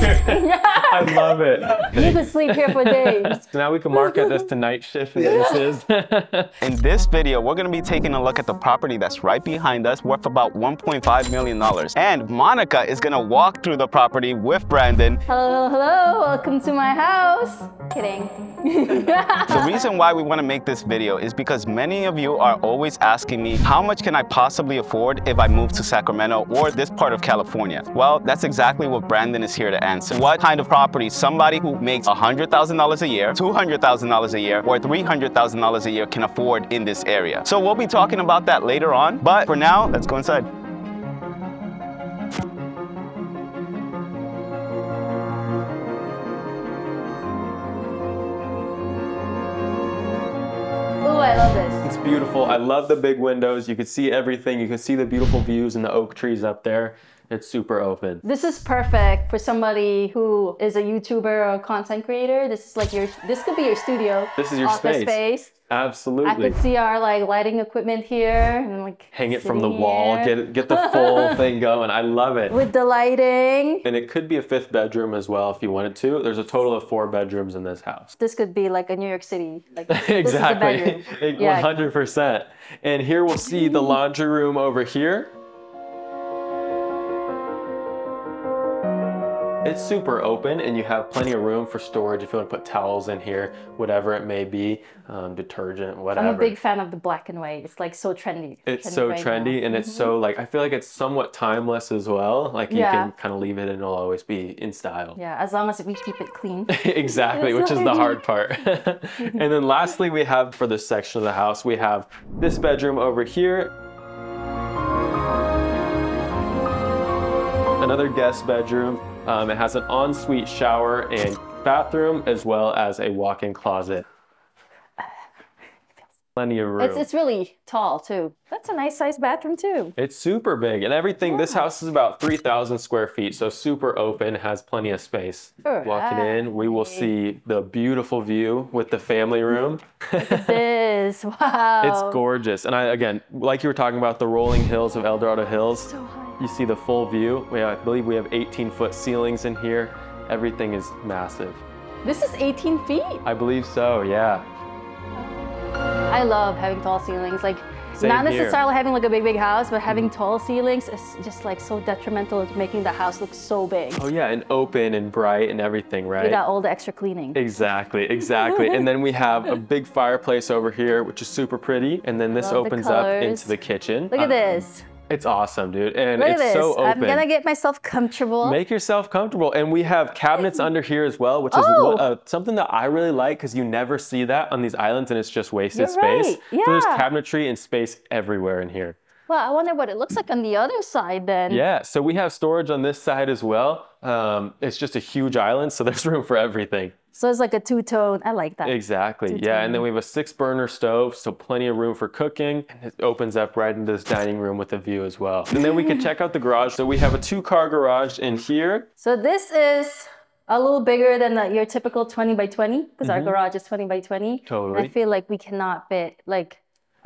Okay. I love it. You could sleep here for days. So now we can market this to night shift businesses. In this video, we're gonna be taking a look at the property that's right behind us, worth about $1.5 million. And Monica is gonna walk through the property with Brandon. Hello, hello, welcome to my house. Kidding. The reason why we wanna make this video is because many of you are always asking me, how much can I possibly afford if I move to Sacramento or this part of California? Well, that's exactly what Brandon is here to answer. What kind of property somebody who makes $100,000 a year, $200,000 a year, or $300,000 a year can afford in this area. So we'll be talking about that later on, but for now, let's go inside. Ooh, I love this. It's beautiful. I love the big windows. You can see everything. You can see the beautiful views and the oak trees up there. It's super open. This is perfect for somebody who is a YouTuber or a content creator. This is like your, this could be your studio. This is your office space. Absolutely. I could see our like lighting equipment here and like Hang it from the sitting wall. Get it- get the full thing going. I love it. with the lighting. And it could be a fifth bedroom as well if you wanted to. There's a total of four bedrooms in this house. This could be like a New York City. Like this is the exactly. 100%. And here we'll see the laundry room over here. It's super open and you have plenty of room for storage if you want to put towels in here, whatever it may be, um, detergent, whatever. I'm a big fan of the black and white. It's like so trendy. It's so right trendy now. Mm-hmm. and it's so like I feel like it's somewhat timeless as well. Like you Yeah. can kind of leave it and it'll always be in style. Yeah, as long as we keep it clean. exactly, which is the hard part. and then lastly, we have for this section of the house, we have this bedroom over here. Another guest bedroom. Um, it has an ensuite shower and bathroom, as well as a walk-in closet. Plenty of room. It's it's really tall too. That's a nice sized bathroom too. It's super big and everything. This house is about 3,000 square feet, so super open, has plenty of space. Walking in, we will see the beautiful view with the family room. This wow. It's gorgeous. And I, again, like you were talking about the rolling hills of El Dorado Hills, So high. You see the full view. We, I believe we have 18 foot ceilings in here. Everything is massive. This is 18 feet. I believe so, yeah. I love having tall ceilings. Like Same not here. necessarily having like a big big house, but having tall ceilings is just like so detrimental to making the house look so big. Oh, yeah, and open and bright and everything, right? Without all the extra cleaning. Exactly, exactly. and then we have a big fireplace over here, which is super pretty. And then this Love the opens up into the kitchen. Look at Uh, this. It's awesome, dude. And Look it's this. so open. I'm gonna get myself comfortable. Make yourself comfortable. And we have cabinets under here as well, which is Oh. uh, something that I really like because you never see that on these islands and it's just wasted You're space. right, So there's cabinetry and space everywhere in here. well, I wonder what it looks like on the other side then. Yeah, so we have storage on this side as well. Um, it's just a huge island, so there's room for everything. So it's like a two tone. I like that. Exactly. Yeah, and then we have a six burner stove, so plenty of room for cooking. And it opens up right into this dining room with a view as well. And then we can check out the garage. So we have a two car garage in here. So this is a little bigger than the, your typical 20 by 20 because our garage is 20 by 20. And Mm-hmm. Totally. I feel like we cannot fit like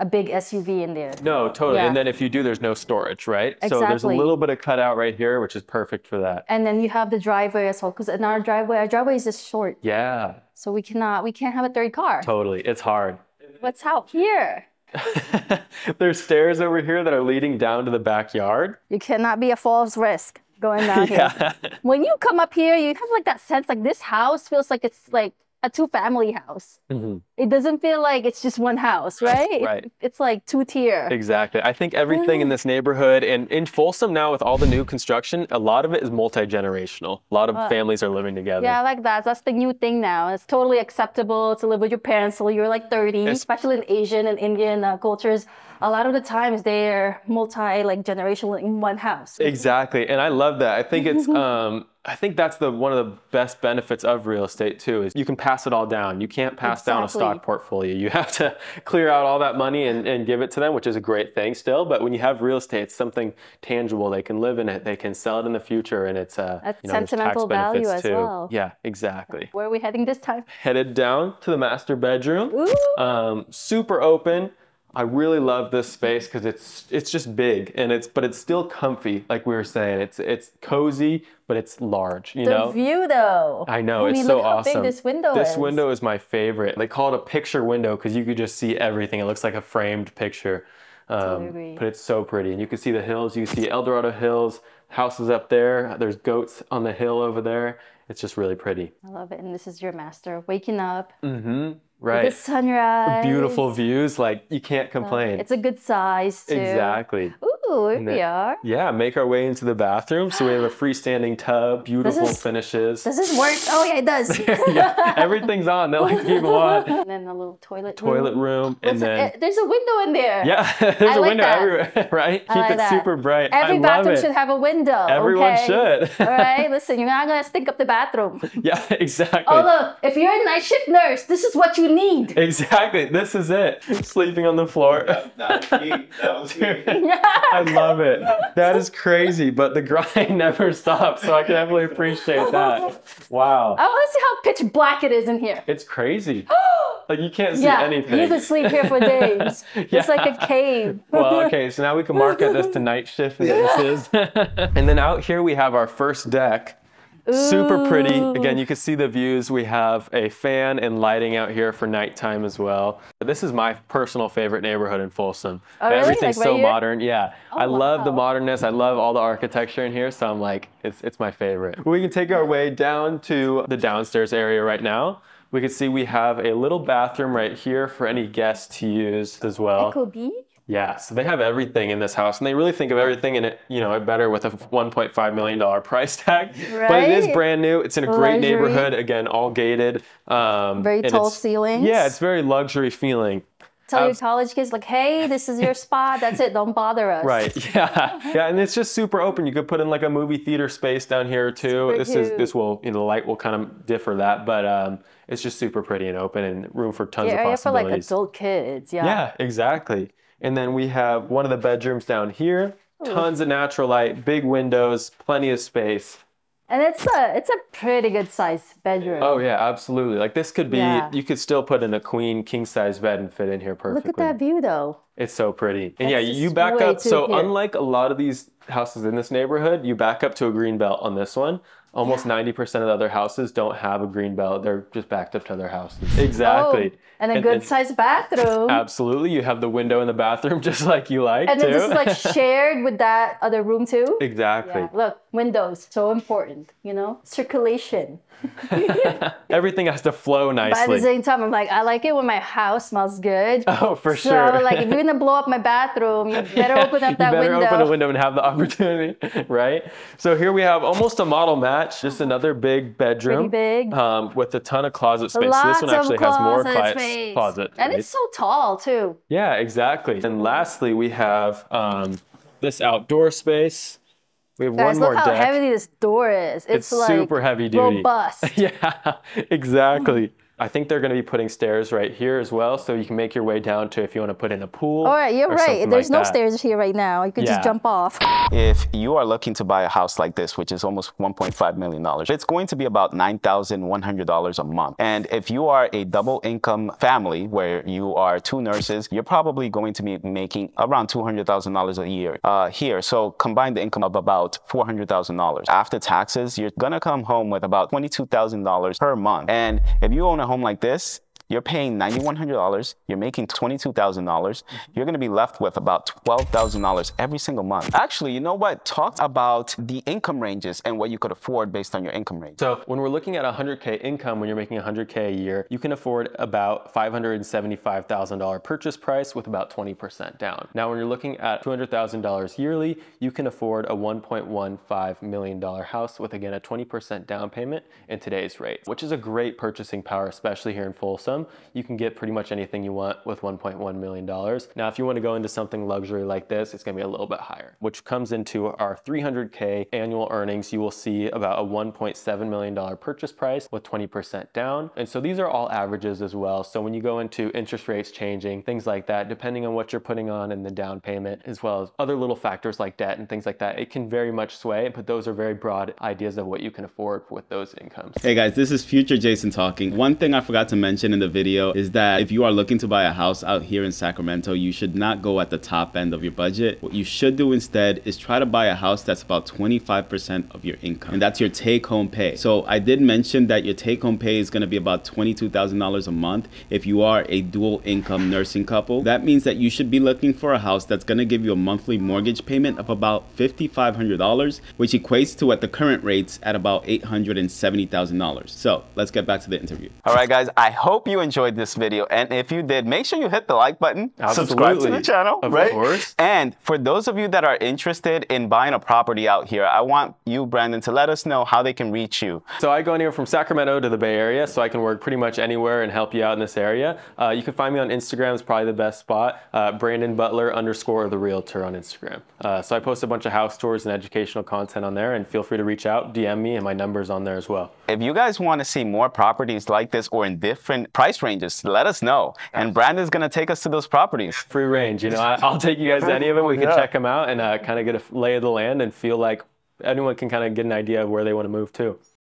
a big SUV in there. No, totally. Yeah. And then if you do, there's no storage, right? Exactly. So there's a little bit of cutout right here, which is perfect for that. And then you have the driveway as well because in our driveway, our driveway is just short. Yeah, So we cannot, we can't have a third car. totally. It's hard. What's out here? there's stairs over here that are leading down to the backyard. You cannot be a false risk going down here. Yeah. When you come up here, you have like that sense like this house feels like it's like a two family house. Mhm. It doesn't feel like it's just one house, right? It- Right. it's like two tier. Exactly. I think everything in this neighborhood and in Folsom now with all the new construction, a lot of it is multi-generational. A lot of families are living together. Yeah, I like that. That's the new thing now. It's totally acceptable to live with your parents till you're like 30, Es- especially in Asian and Indian uh, cultures. A lot of the times they're multi like generational in one house. Exactly. And I love that. I think it's um I think that's the one of the best benefits of real estate too is you can pass it all down. You can't pass down a stock portfolio. You have to clear out all that money and, and give it to them, which is a great thing still. But when you have real estate, it's something tangible. They can live in it. They can sell it in the future and it's uh That's you know, sentimental value benefits as too. well. Yeah, exactly. Where are we heading this time? Headed down to the master bedroom. Ooh. Um, super open. I really love this space because it's it's just big and it's but it's still comfy, like we were saying. It's it's cozy, but it's large. You The know. view though. I know I it's mean, so how awesome. big this window This is. window is my favorite. They call it a picture window because you could just see everything. It looks like a framed picture. Um, but it's so pretty, and you can see the hills. You can see El Dorado Hills. Houses up there. There's goats on the hill over there. It's just really pretty. I love it. And this is your master waking up. Mm-hmm. The Right. sunrise. Beautiful views. Like you can't uh, complain. It's a good size too. exactly. Ooh, here we are. Yeah. Make our way into the bathroom. So we have a freestanding tub. Beautiful is- finishes. Does this work? Oh yeah, it does. yeah. Everything's on. They're like people on. and then a little toilet. Toilet room, and then. eh, there's a window in there. Yeah, there's I a like window that. everywhere, right? I Keep like it that. super bright. Every I love bathroom it. should have a window. Everyone okay? should. All right, listen, you're not gonna stink up the bathroom. Yeah, exactly. Oh look, if you're a night shift nurse, this is what you need. Exactly. This is it. Sleeping on the floor. That was me. That was me. I love it. That is crazy, but the grind never stops, so I can definitely appreciate that. Wow. I want to see how pitch black it is in here. It's crazy. Like you can't see yeah, anything. you could sleep here for days. It's like a cave. well, okay, so now we can market this to night shift nurses. and then out here we have our first deck. Super pretty. Again, you can see the views. We have a fan and lighting out here for nighttime as well. This is my personal favorite neighborhood in Folsom. Oh, really? Everything's Like so modern. Yeah. I love the modernness. I love all the architecture in here. So I'm like, it's, it's my favorite. We can take our way down to the downstairs area right now. We can see we have a little bathroom right here for any guests to use as well. Echo B? Yeah, so they have everything in this house, and they really think of everything in it, you know, better with a 1.5 million dollar price tag. But it is brand new. It's in a great Luxury. neighborhood. Again, all gated. Um, Very tall ceilings. Yeah, it's very luxury feeling. Tell your college kids like, hey, this is your spot. That's it. Don't bother us. Right. Yeah. Yeah, and it's just super open. You could put in like a movie theater space down here too. Super this is this will you know the light will kind of differ that, but um, it's just super pretty and open and room for tons The of area for like possibilities. adult kids. Yeah. Yeah, exactly. And then we have one of the bedrooms down here. Tons of natural light, big windows, plenty of space. And it's a it's a pretty good sized bedroom. Oh yeah, absolutely. Like this could be Yeah. you could still put in a queen king size bed and fit in here perfectly. Look at that view though. It's so pretty. And yeah, you back up. So cute. unlike a lot of these houses in this neighborhood, you back up to a green belt on this one. Almost 90% of the other houses don't have a green belt. They're just backed up to other houses. Oh, exactly. Oh, and a good sized bathroom. Absolutely. You have the window in the bathroom just like you like and too. then this is like shared with that other room too. exactly. Yeah. Look, windows, so important, you know? Circulation. Everything has to flow But at the same time, I'm like, I like it when my house smells good. oh, for so sure. like if you're gonna blow up my bathroom, you better open up that you better window. open a window and have the opportunity, right? So here we have almost a model match, just another big bedroom. Pretty big. Um, with a ton of closet space. So Lots this one actually of has more closet space. closet And it's so tall too. Yeah, exactly. And lastly, we have um, this outdoor space. We have Guys, one more look how deck. heavy this door is. It's, It's like super heavy duty. robust. yeah, exactly. I think they're going to be putting stairs right here as well, so you can make your way down to if you want to put in a pool. All right, you're or right. There's like no that. stairs here right now. You could Yeah. just jump off. If you are looking to buy a house like this, which is almost $1.5 million, it's going to be about $9,100 a month. And if you are a double income family where you are two nurses, you're probably going to be making around $200,000 a year uh, here. So combine the income of about $400,000. After taxes, you're going to come home with about $22,000 per month. And if you own a home like this, you're paying $9,100. You're making $22,000. Mm-hmm. You're going to be left with about $12,000 every single month. Actually, you know what? Talk about the income ranges and what you could afford based on your income range. So when we're looking at 100K income, when you're making 100K a year, you can afford about $575,000 purchase price with about 20% down. Now, when you're looking at $200,000 yearly, you can afford a $1.15 million house with, again, a 20% down payment in today's rate, which is a great purchasing power, especially here in Folsom. You can get pretty much anything you want with $1.1 million. Now, if you want to go into something luxury like this, it's going to be a little bit higher, which comes into our 300K annual earnings. You will see about a $1.7 million purchase price with 20% down. And so these are all averages as well. So when you go into interest rates changing, things like that, depending on what you're putting on in the down payment, as well as other little factors like debt and things like that, it can very much sway, but those are very broad ideas of what you can afford with those incomes. Hey guys, this is future Jason talking. One thing I forgot to mention in the video is that if you are looking to buy a house out here in Sacramento, you should not go at the top end of your budget. What you should do instead is try to buy a house that's about 25% of your income, and that's your take home pay. So I did mention that your take home pay is gonna be about $22,000 a month if you are a dual income nursing couple. That means that you should be looking for a house that's gonna give you a monthly mortgage payment of about $5,500, which equates to at the current rates at about $870,000. So let's get back to the interview. All right, guys, I hope you enjoyed this video. And if you did, make sure you hit the like button, Absolutely. subscribe to the channel, Of right? course. And for those of you that are interested in buying a property out here, I want you, Brandon, to let us know how they can reach you. So I go anywhere from Sacramento to the Bay Area, so I can work pretty much anywhere and help you out in this area. Uh, you can find me on Instagram; is probably the best spot. Uh, Brandon Butler underscore the Realtor on Instagram. Uh, so I post a bunch of house tours and educational content on there, and feel free to reach out, DM me, and my number's on there as well. If you guys want to see more properties like this or in different price ranges, let us know. And Brandon's going to take us to those properties. Free range, you know. I, I'll take you guys to any of them. We can Yeah. check them out and uh, kind of get a lay of the land and feel like anyone can kind of get an idea of where they want to move to.